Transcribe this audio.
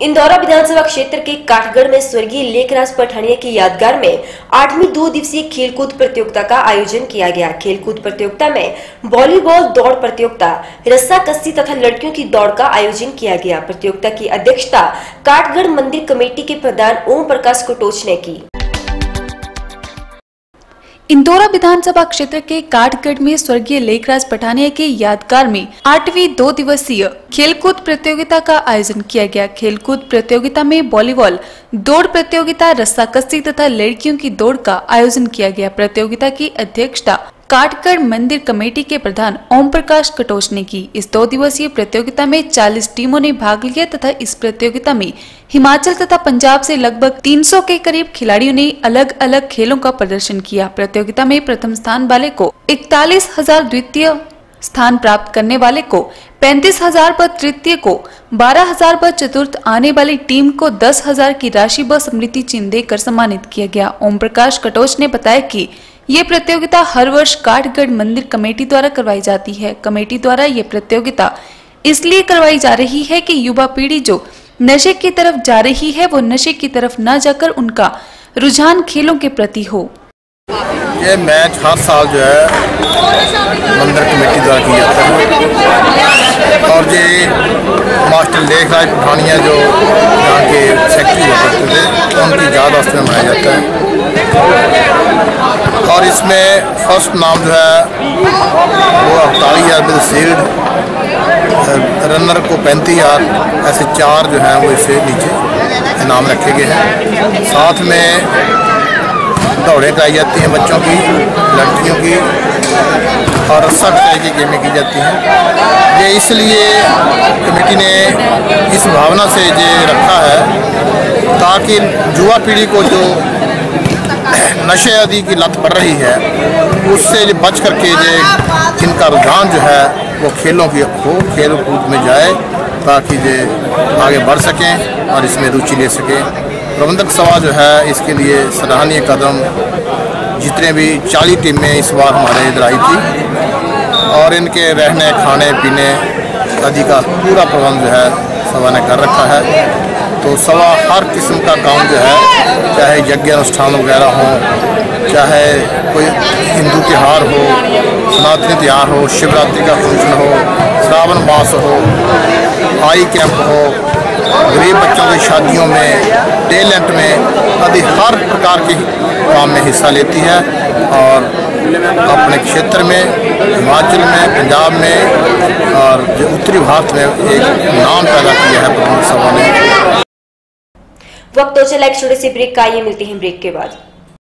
इंदौरा विधानसभा क्षेत्र के काठगढ़ में स्वर्गीय लेखराज पठानिया की यादगार में आठवीं दो दिवसीय खेलकूद प्रतियोगिता का आयोजन किया गया। खेलकूद प्रतियोगिता में वॉलीबॉल दौड़ प्रतियोगिता रस्सा कस्सी तथा लड़कियों की दौड़ का आयोजन किया गया। प्रतियोगिता की अध्यक्षता काठगढ़ मंदिर कमेटी के प्रधान ओम प्रकाश कोटोच ने की। इंदौरा विधानसभा क्षेत्र के काठगढ़ में स्वर्गीय लेखराज पठानिया के यादगार में आठवीं दो दिवसीय खेलकूद प्रतियोगिता का आयोजन किया गया। खेलकूद प्रतियोगिता में वॉलीबॉल, दौड़ प्रतियोगिता रस्सा कस्ती तथा लड़कियों की दौड़ का आयोजन किया गया। प्रतियोगिता की अध्यक्षता काटगढ़ मंदिर कमेटी के प्रधान ओम प्रकाश कटोच ने की। इस दो दिवसीय प्रतियोगिता में 40 टीमों ने भाग लिया तथा इस प्रतियोगिता में हिमाचल तथा पंजाब से लगभग 300 के करीब खिलाड़ियों ने अलग अलग खेलों का प्रदर्शन किया। प्रतियोगिता में प्रथम स्थान वाले को इकतालीस हज़ार द्वितीय स्थान प्राप्त करने वाले को पैंतीस हज़ार पर तृतीय को बारह हज़ार पर चतुर्थ आने वाली टीम को दस हज़ार की राशि व स्मृति चिन्ह देकर सम्मानित किया गया। ओम प्रकाश कटोच ने बताया कि ये प्रतियोगिता हर वर्ष काठगढ़ मंदिर कमेटी द्वारा करवाई जाती है। कमेटी द्वारा ये प्रतियोगिता इसलिए करवाई जा रही है कि युवा पीढ़ी जो नशे की तरफ़ जा रही है, वो नशे की तरफ़ न जाकर उनका रुझान खेलों के प्रति हो। ये मैच हर साल जो है मंदिर कमेटी द्वारा की जाता है। और ये मास्टर लेखराज पठानिया जो यहाँ के सेक्रेटरी हुआ करते थे उनकी याद वास्ते मनाया जाता है। और इसमें फ़र्स्ट नाम जो है, वो अड़तालीस हज़ार विद सील्ड रनर को पैंतीस हज़ार ऐसे चार जो हैं वो इसे नीचे इनाम रखे गए हैं। साथ में दौड़ें कराई जाती हैं बच्चों की, लड़कियों की, और रस्सा कटाई की गेमें की जाती हैं। ये इसलिए कमेटी ने इस भावना से ये रखा है ताकि युवा पीढ़ी को जो नशे आदि की लत पड़ रही है, उससे बच करके जो इनका रुझान जो है, वो खेलों की हो खेल कूद में जाए, ताकि ये आगे बढ़ सकें और इसमें रुचि ले सकें। प्रबंधक सभा जो है, इसके लिए सराहनीय कदम, जितने भी चालीस टीमें इस बार हमारे इधर आई थी, और इनके रहने, खाने, पीने आदि का पूरा प्रबंध जो है, सभा ने कर रखा है। तो सवा हर किस्म का काम जो है, चाहे यज्ञ अनुष्ठान वगैरह हो, चाहे कोई हिंदू त्यौहार हो, सनातनी त्यौहार हो, शिवरात्रि का फ़ंक्शन हो, श्रावण मास हो आई कैंप हो, गरीब बच्चों की शादियों में, टेलेंट में, आदि हर प्रकार के काम में हिस्सा लेती है और अपने क्षेत्र में, हिमाचल में, पंजाब में और जो उत्तरी भारत में एक नाम पैदा किया है प्रमुख सभा ने। वक्त हो चला एक छोटे से ब्रेक का आइए मिलते हैं ब्रेक के बाद।